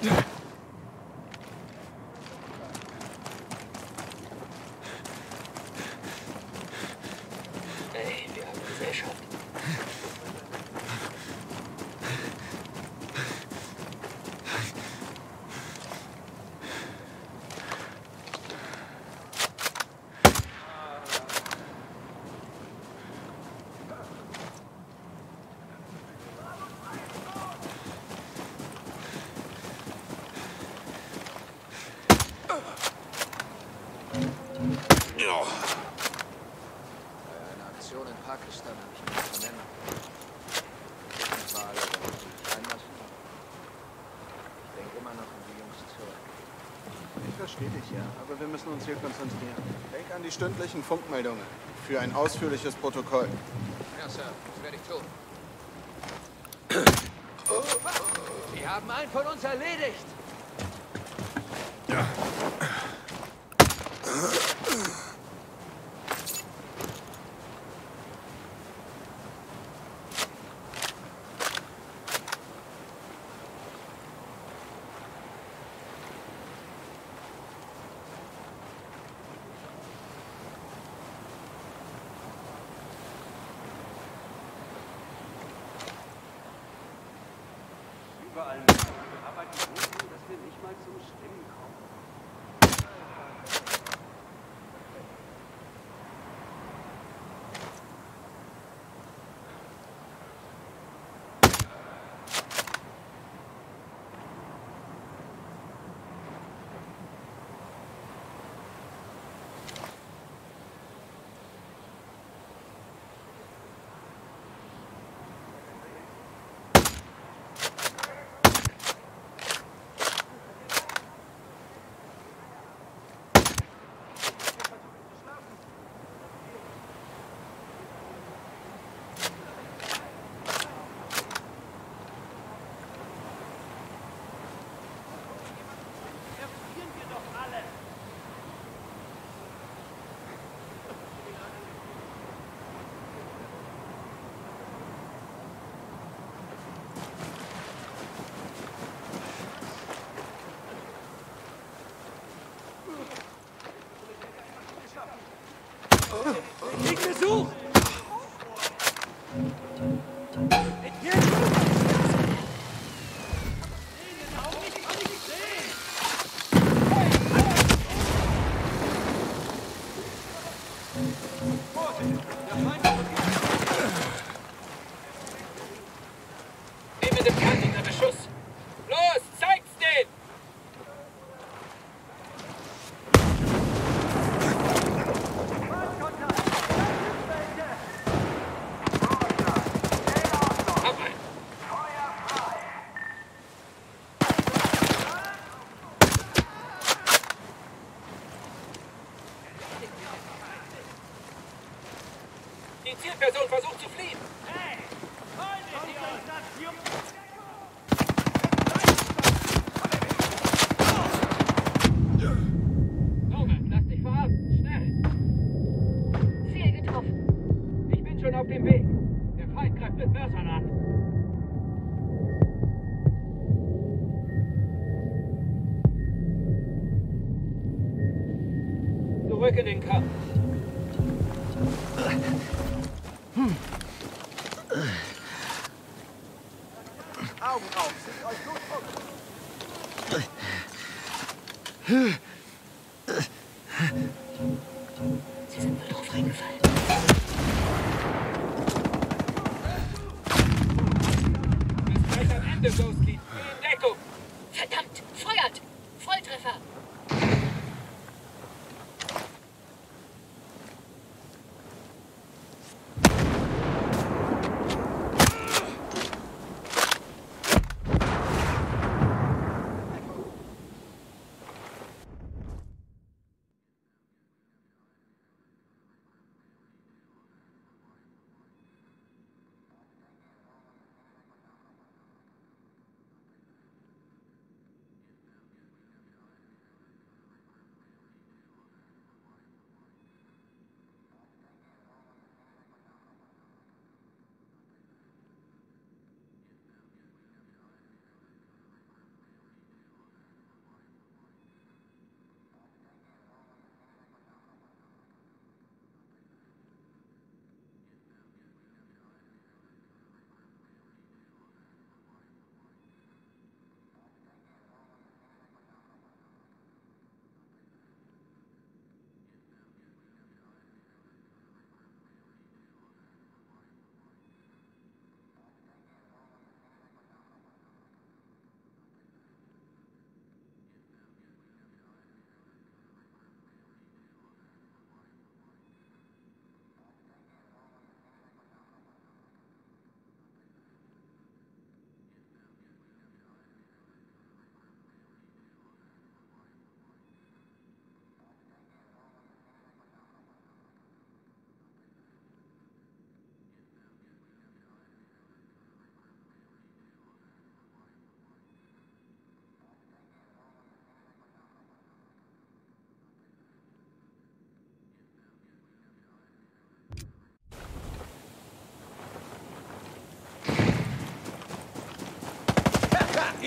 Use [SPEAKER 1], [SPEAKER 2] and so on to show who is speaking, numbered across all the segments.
[SPEAKER 1] Yeah. Noch an die Jungs zurück.
[SPEAKER 2] Ich verstehe dich ja, aber wir müssen uns hier konzentrieren. Denk an die stündlichen Funkmeldungen für ein ausführliches Protokoll.
[SPEAKER 1] Ja, Sir, das werde ich tun. Sie haben einen von uns erledigt.
[SPEAKER 3] Usted. It's here, Zurück in den Kampf.
[SPEAKER 2] Augen auf, zieht euch gut.
[SPEAKER 4] Sie sind wohl drauf reingefallen.
[SPEAKER 3] Bis gleich am Ende, Ghostlead.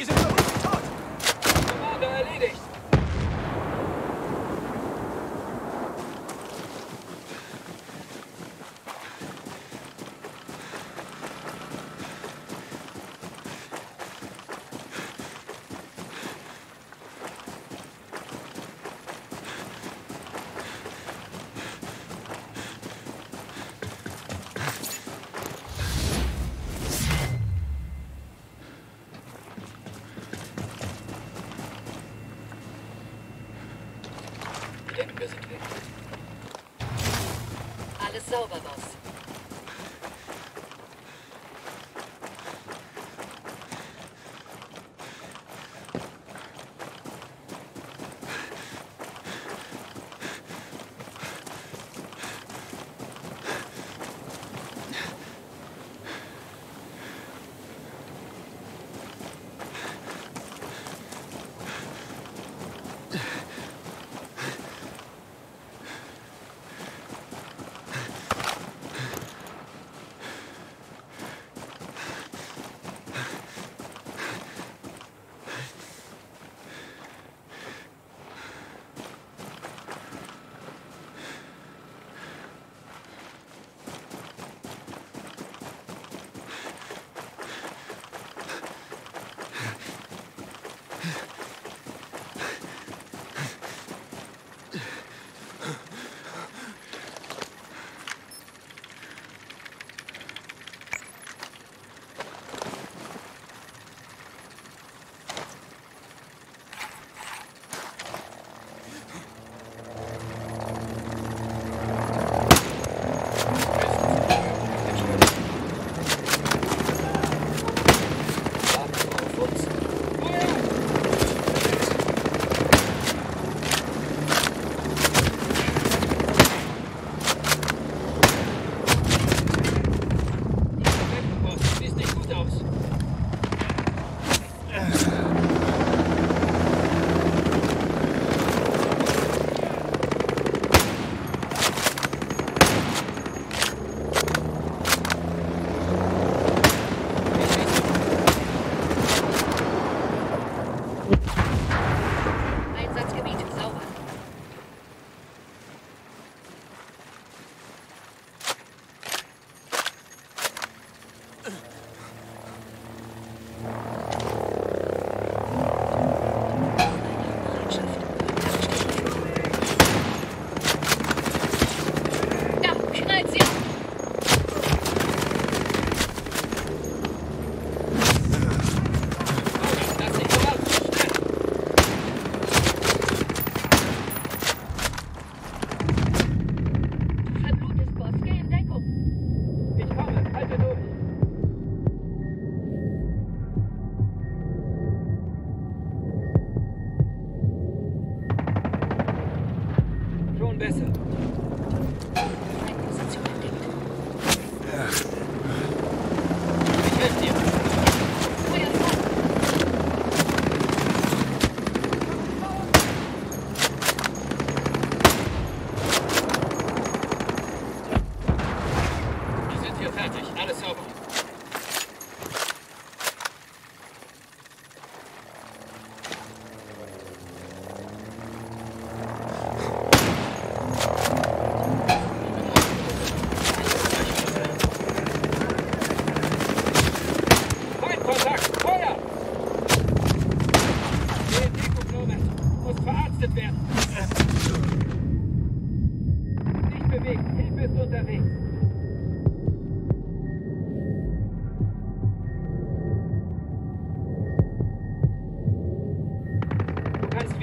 [SPEAKER 3] Die sind für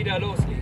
[SPEAKER 5] डालो उसकी।